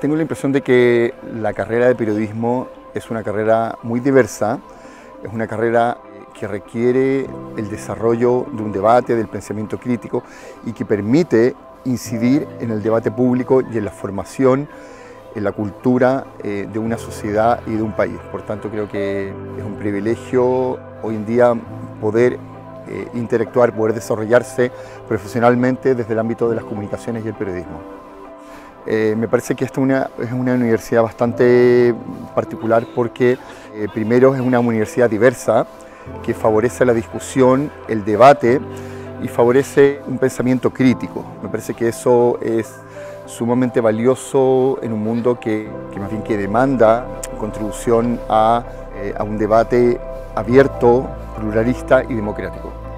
Tengo la impresión de que la carrera de periodismo es una carrera muy diversa, es una carrera que requiere el desarrollo de un debate, del pensamiento crítico y que permite incidir en el debate público y en la formación, en la cultura eh, de una sociedad y de un país. Por tanto, creo que es un privilegio hoy en día poder eh, interactuar, poder desarrollarse profesionalmente desde el ámbito de las comunicaciones y el periodismo. Eh, me parece que esta es una universidad bastante particular porque eh, primero es una universidad diversa que favorece la discusión, el debate y favorece un pensamiento crítico. Me parece que eso es sumamente valioso en un mundo que, más bien que demanda contribución a, eh, a un debate abierto, pluralista y democrático.